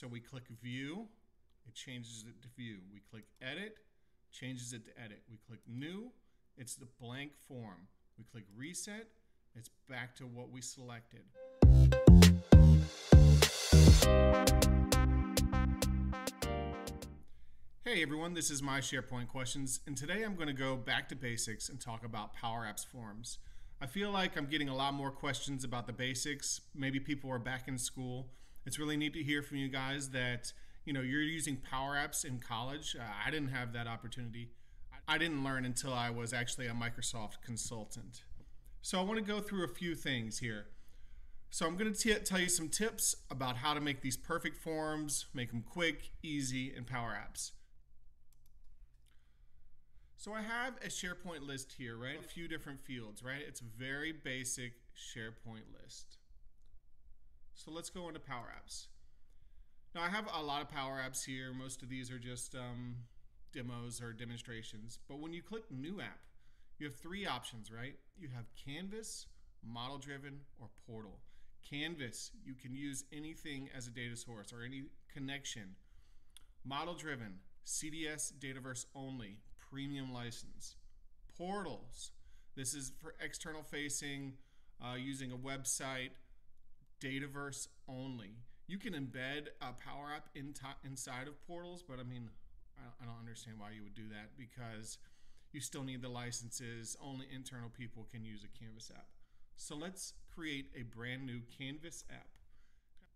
So we click view, it changes it to view. We click edit, changes it to edit. We click new, it's the blank form. We click reset, it's back to what we selected. Hey everyone, this is my SharePoint questions, and today I'm going to go back to basics and talk about Power Apps forms. I feel like I'm getting a lot more questions about the basics. Maybe people are back in school. It's really neat to hear from you guys that you know you're using Power Apps in college. Uh, I didn't have that opportunity. I didn't learn until I was actually a Microsoft consultant. So I want to go through a few things here. So I'm going to tell you some tips about how to make these perfect forms, make them quick, easy, in Power Apps. So I have a SharePoint list here, right? A few different fields, right? It's a very basic SharePoint list. So let's go into Power Apps. Now I have a lot of Power Apps here. Most of these are just um, demos or demonstrations. But when you click New App, you have three options, right? You have Canvas, Model Driven, or Portal. Canvas, you can use anything as a data source or any connection. Model Driven, CDS Dataverse only, premium license. Portals. This is for external facing, uh, using a website, Dataverse only. You can embed a Power App in inside of portals, but I mean, I don't understand why you would do that because you still need the licenses. Only internal people can use a Canvas app. So let's create a brand new Canvas app.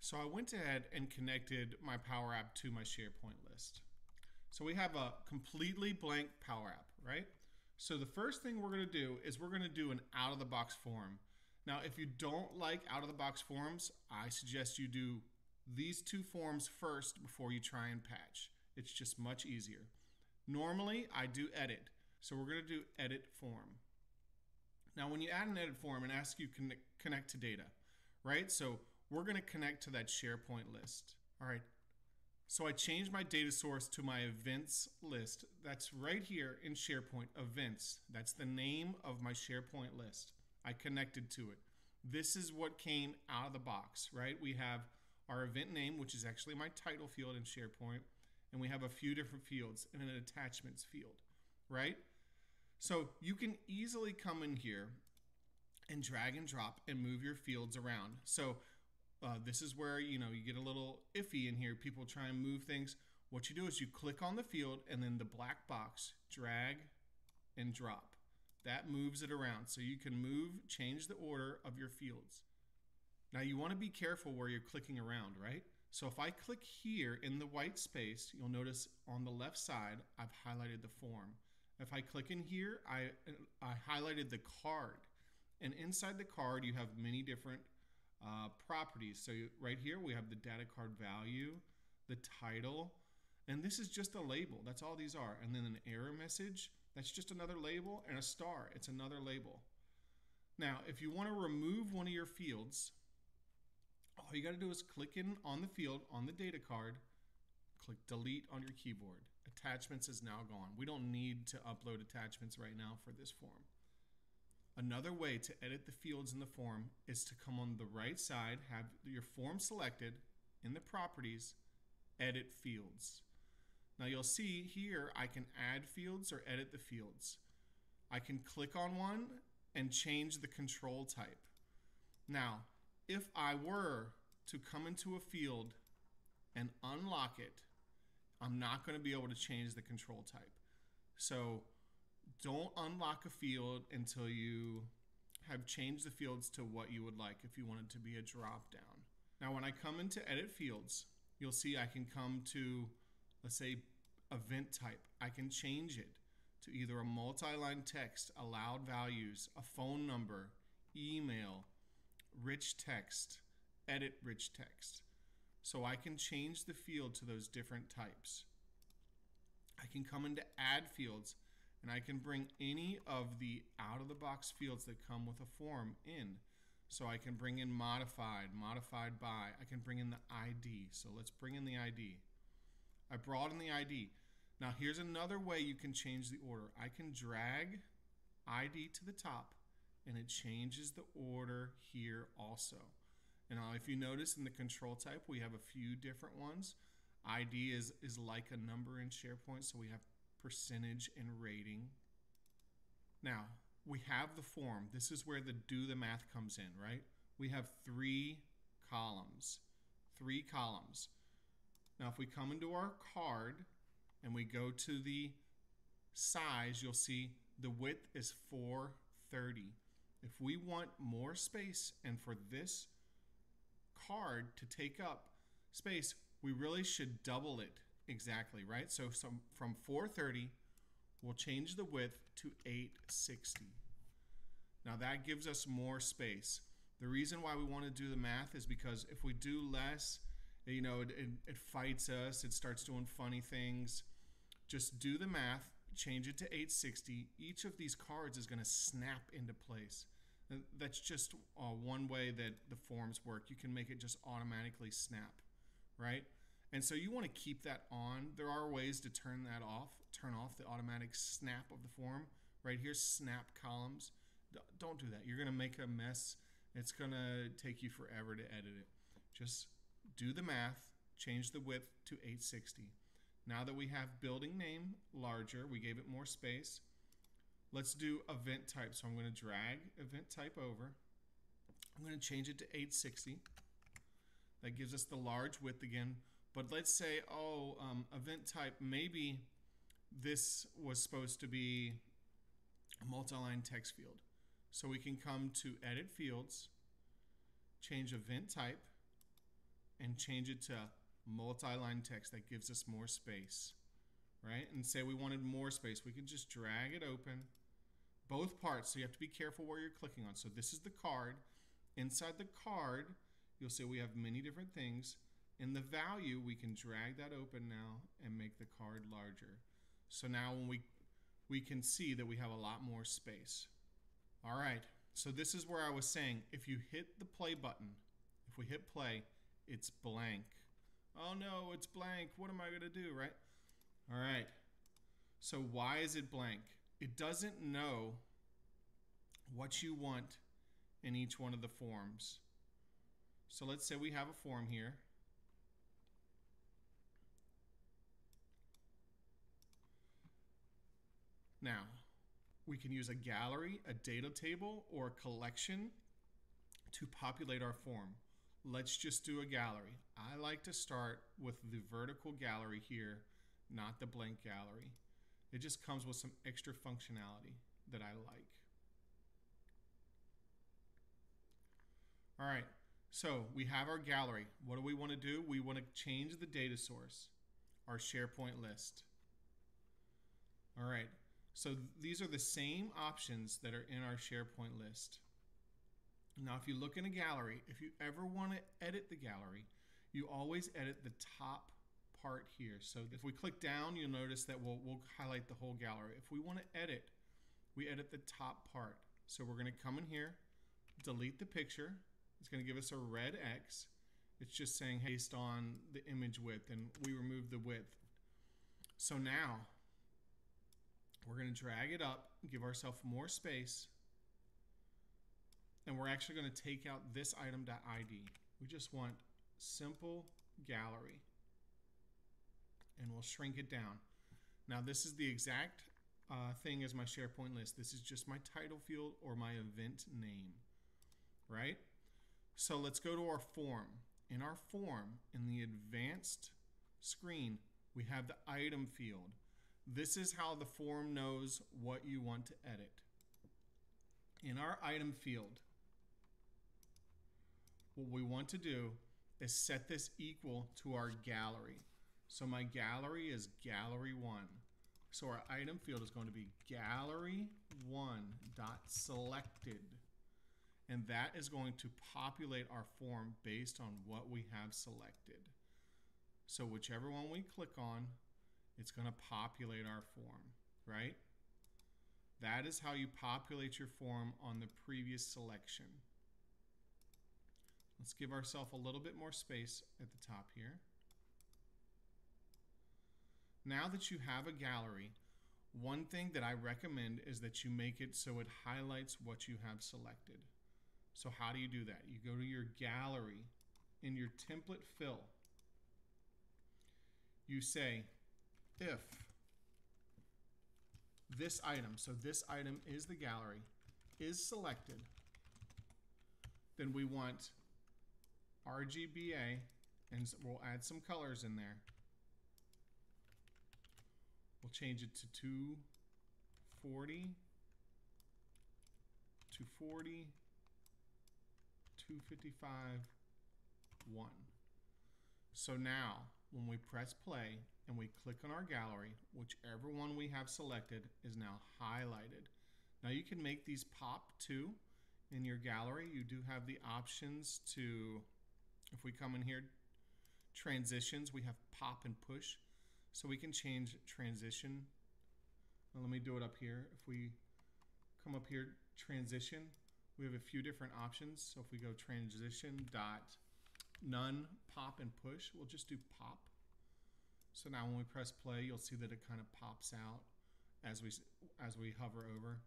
So I went ahead and connected my Power App to my SharePoint list. So we have a completely blank Power App, right? So the first thing we're going to do is we're going to do an out of the box form. Now, if you don't like out of the box forms, I suggest you do these two forms first before you try and patch. It's just much easier. Normally, I do edit. So we're going to do edit form. Now, when you add an edit form and ask you connect, connect to data, right? So we're going to connect to that SharePoint list. All right, so I changed my data source to my events list. That's right here in SharePoint, events. That's the name of my SharePoint list. I connected to it. This is what came out of the box, right? We have our event name, which is actually my title field in SharePoint, and we have a few different fields and an attachments field, right? So you can easily come in here and drag and drop and move your fields around. So uh, this is where you know you get a little iffy in here. People try and move things. What you do is you click on the field and then the black box, drag and drop. That moves it around. So you can move, change the order of your fields. Now you want to be careful where you're clicking around, right? So if I click here in the white space, you'll notice on the left side, I've highlighted the form. If I click in here, I, I highlighted the card. And inside the card, you have many different uh, properties. So right here we have the data card value, the title, and this is just a label. That's all these are. And then an error message, that's just another label, and a star, it's another label. Now, if you want to remove one of your fields, all you got to do is click in on the field on the data card, click delete on your keyboard. Attachments is now gone. We don't need to upload attachments right now for this form. Another way to edit the fields in the form is to come on the right side, have your form selected in the properties, edit fields. Now you'll see here I can add fields or edit the fields. I can click on one and change the control type. Now, if I were to come into a field and unlock it, I'm not going to be able to change the control type. So don't unlock a field until you have changed the fields to what you would like if you wanted to be a drop down. Now when I come into edit fields, you'll see I can come to, let's say, event type. I can change it to either a multi-line text, allowed values, a phone number, email, rich text, edit rich text. So I can change the field to those different types. I can come into add fields and I can bring any of the out of the box fields that come with a form in. So I can bring in modified, modified by, I can bring in the ID. So let's bring in the ID. I brought in the ID. Now here's another way you can change the order. I can drag ID to the top and it changes the order here also. And now if you notice in the control type, we have a few different ones. ID is, is like a number in SharePoint, so we have percentage and rating. Now, we have the form. This is where the do the math comes in, right? We have three columns. Three columns. Now, if we come into our card and we go to the size, you'll see the width is 430. If we want more space and for this card to take up space, we really should double it exactly, right? So some, from 430, we'll change the width to 860. Now that gives us more space. The reason why we want to do the math is because if we do less, you know, it, it, it fights us, it starts doing funny things. Just do the math, change it to 860. Each of these cards is going to snap into place. That's just uh, one way that the forms work. You can make it just automatically snap, right? And so you want to keep that on. There are ways to turn that off, turn off the automatic snap of the form. Right here, snap columns. Don't do that. You're going to make a mess. It's going to take you forever to edit it. Just do the math, change the width to 860. Now that we have building name larger, we gave it more space. Let's do event type. So I'm going to drag event type over. I'm going to change it to 860. That gives us the large width again. But let's say, oh, um, event type, maybe this was supposed to be a multi-line text field. So we can come to edit fields, change event type, and change it to multi-line text. That gives us more space, right? And say we wanted more space. We can just drag it open both parts. So you have to be careful where you're clicking on. So this is the card. Inside the card, you'll see we have many different things. In the value, we can drag that open now and make the card larger. So now when we, we can see that we have a lot more space. All right, so this is where I was saying, if you hit the play button, if we hit play, it's blank. Oh no, it's blank. What am I gonna do, right? All right, so why is it blank? it doesn't know what you want in each one of the forms. So let's say we have a form here. Now, we can use a gallery, a data table, or a collection to populate our form. Let's just do a gallery. I like to start with the vertical gallery here, not the blank gallery. It just comes with some extra functionality that I like. All right, so we have our gallery. What do we want to do? We want to change the data source, our SharePoint list. All right, so these are the same options that are in our SharePoint list. Now, if you look in a gallery, if you ever want to edit the gallery, you always edit the top part here. So if we click down, you'll notice that we'll, we'll highlight the whole gallery. If we want to edit, we edit the top part. So we're going to come in here, delete the picture. It's going to give us a red X. It's just saying based on the image width, and we remove the width. So now we're going to drag it up, give ourselves more space, and we're actually going to take out this item.id. We just want simple gallery and we'll shrink it down. Now this is the exact uh, thing as my SharePoint list. This is just my title field or my event name, right? So let's go to our form. In our form, in the advanced screen, we have the item field. This is how the form knows what you want to edit. In our item field, what we want to do is set this equal to our gallery. So my gallery is gallery one. So our item field is going to be gallery one dot selected. And that is going to populate our form based on what we have selected. So whichever one we click on, it's going to populate our form, right? That is how you populate your form on the previous selection. Let's give ourselves a little bit more space at the top here. Now that you have a gallery, one thing that I recommend is that you make it so it highlights what you have selected. So how do you do that? You go to your gallery in your template fill. You say if this item, so this item is the gallery, is selected, then we want RGBA, and we'll add some colors in there. We'll change it to 240, 240, 255, 1. So now, when we press play and we click on our gallery, whichever one we have selected is now highlighted. Now you can make these pop too in your gallery. You do have the options to, if we come in here, transitions, we have pop and push. So we can change transition. Now let me do it up here. If we come up here, transition, we have a few different options. So if we go transition dot none pop and push, we'll just do pop. So now when we press play, you'll see that it kind of pops out as we as we hover over.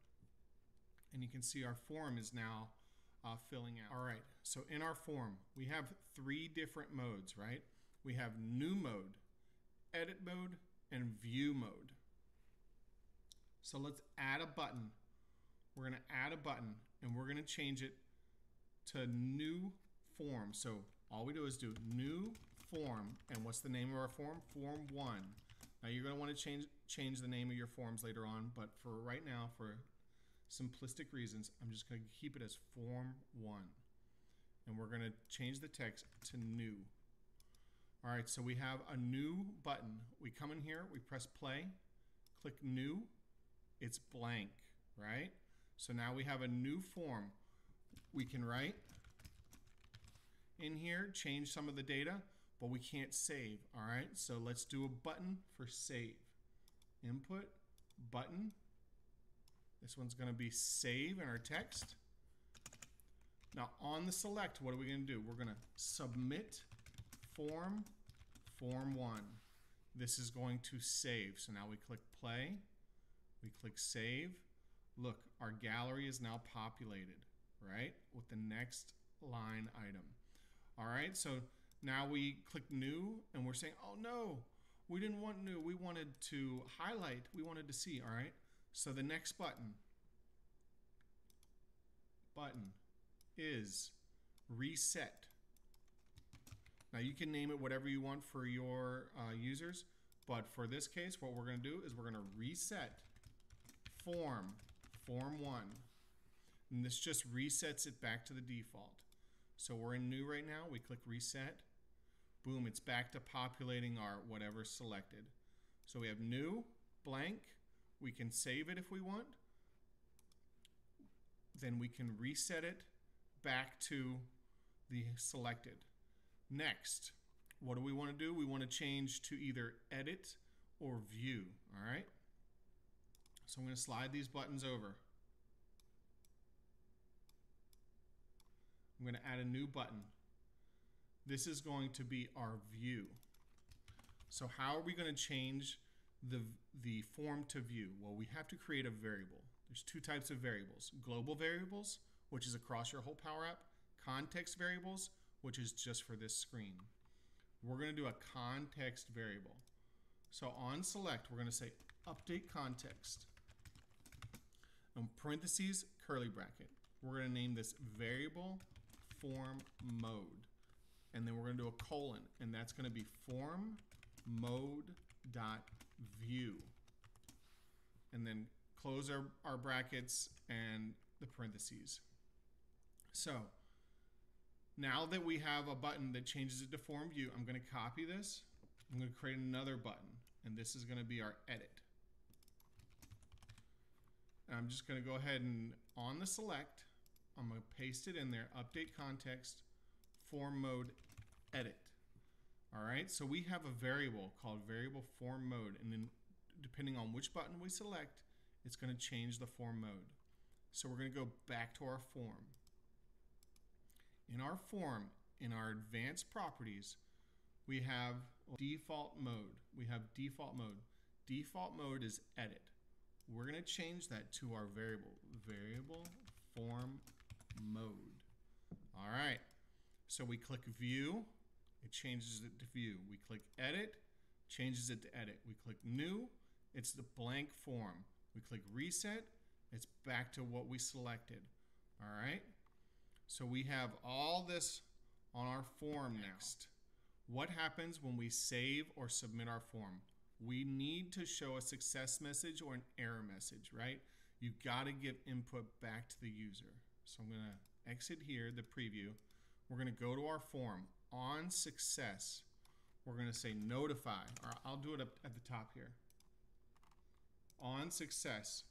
And you can see our form is now uh, filling out. All right, so in our form, we have three different modes, right? We have new mode, edit mode, and view mode. So let's add a button. We're gonna add a button and we're gonna change it to new form. So all we do is do new form. And what's the name of our form? Form one. Now you're gonna wanna change, change the name of your forms later on, but for right now, for simplistic reasons, I'm just gonna keep it as form one. And we're gonna change the text to new. All right, so we have a new button. We come in here, we press play, click new, it's blank, right? So now we have a new form. We can write in here, change some of the data, but we can't save, all right? So let's do a button for save. Input, button. This one's gonna be save in our text. Now on the select, what are we gonna do? We're gonna submit form, form one. This is going to save. So now we click play, we click save. Look, our gallery is now populated, right? With the next line item. All right, so now we click new and we're saying, oh no, we didn't want new. We wanted to highlight, we wanted to see, all right? So the next button, button is reset. Now you can name it whatever you want for your uh, users, but for this case, what we're gonna do is we're gonna reset form, form one. And this just resets it back to the default. So we're in new right now, we click reset. Boom, it's back to populating our whatever selected. So we have new, blank, we can save it if we want. Then we can reset it back to the selected. Next, what do we want to do? We want to change to either edit or view, all right? So I'm going to slide these buttons over. I'm going to add a new button. This is going to be our view. So how are we going to change the, the form to view? Well, we have to create a variable. There's two types of variables. Global variables, which is across your whole Power App. Context variables, which is just for this screen. We're going to do a context variable. So on select, we're going to say update context. In parentheses, curly bracket. We're going to name this variable form mode. And then we're going to do a colon, and that's going to be form mode dot view. And then close our, our brackets and the parentheses. So now that we have a button that changes it to form view, I'm going to copy this. I'm going to create another button, and this is going to be our edit. And I'm just going to go ahead and on the select, I'm going to paste it in there, update context, form mode, edit. All right, so we have a variable called variable form mode, and then depending on which button we select, it's going to change the form mode. So we're going to go back to our form. In our form, in our advanced properties, we have default mode. We have default mode. Default mode is edit. We're going to change that to our variable, variable form mode. All right. So we click view, it changes it to view. We click edit, changes it to edit. We click new, it's the blank form. We click reset, it's back to what we selected. All right. So we have all this on our form next. What happens when we save or submit our form? We need to show a success message or an error message, right? You've got to give input back to the user. So I'm going to exit here, the preview. We're going to go to our form. On success, we're going to say notify, or I'll do it up at the top here. On success,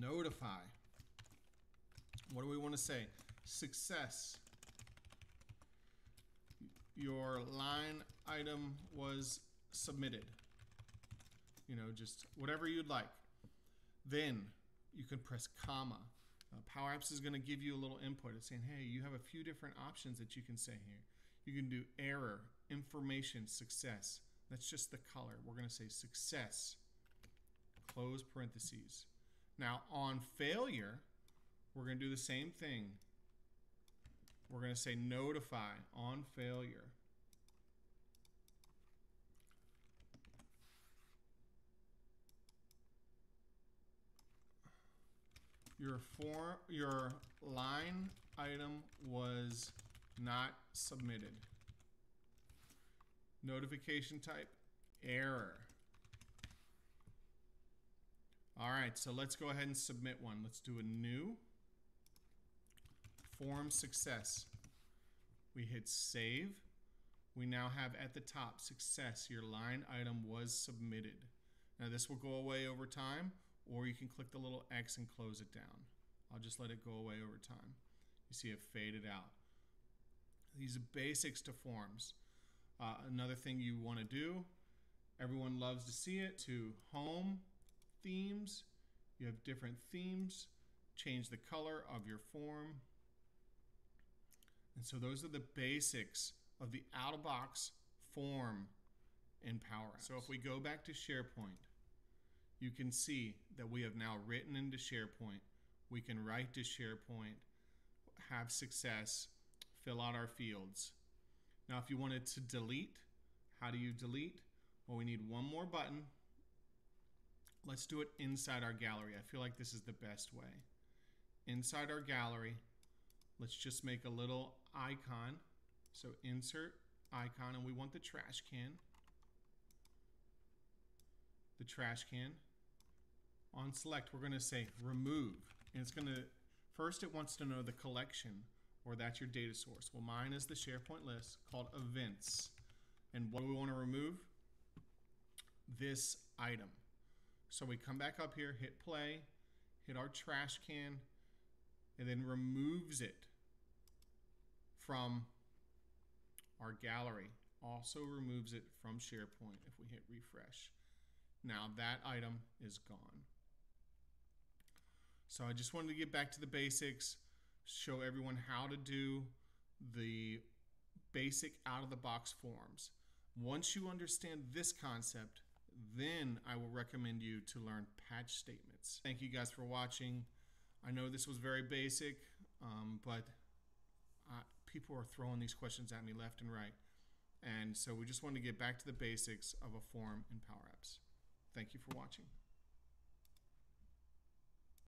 notify. What do we want to say? Success. Your line item was submitted. You know, just whatever you'd like. Then you can press comma. Uh, Power Apps is going to give you a little input. It's saying, hey, you have a few different options that you can say here. You can do error, information, success. That's just the color. We're going to say success, close parentheses. Now on failure, we're going to do the same thing. We're going to say notify on failure. Your for your line item was not submitted. Notification type error. All right, so let's go ahead and submit one. Let's do a new form success. We hit save. We now have at the top success. Your line item was submitted. Now this will go away over time or you can click the little X and close it down. I'll just let it go away over time. You see it faded out. These basics to forms. Uh, another thing you want to do, everyone loves to see it, to home, themes. You have different themes. Change the color of your form. And so those are the basics of the out-of-box form in Power Apps. So if we go back to SharePoint, you can see that we have now written into SharePoint. We can write to SharePoint, have success, fill out our fields. Now, if you wanted to delete, how do you delete? Well, we need one more button. Let's do it inside our gallery. I feel like this is the best way. Inside our gallery, let's just make a little icon. So insert icon, and we want the trash can. The trash can. On select, we're going to say remove. And it's going to, first it wants to know the collection, or that's your data source. Well, mine is the SharePoint list called events. And what do we want to remove? This item. So we come back up here, hit play, hit our trash can, and then removes it from our gallery. Also removes it from SharePoint if we hit refresh. Now that item is gone. So I just wanted to get back to the basics, show everyone how to do the basic out of the box forms. Once you understand this concept, then I will recommend you to learn patch statements. Thank you guys for watching. I know this was very basic, um, but people are throwing these questions at me left and right. And so we just wanted to get back to the basics of a form in Power Apps. Thank you for watching.